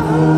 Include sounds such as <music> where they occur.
Oh. <laughs>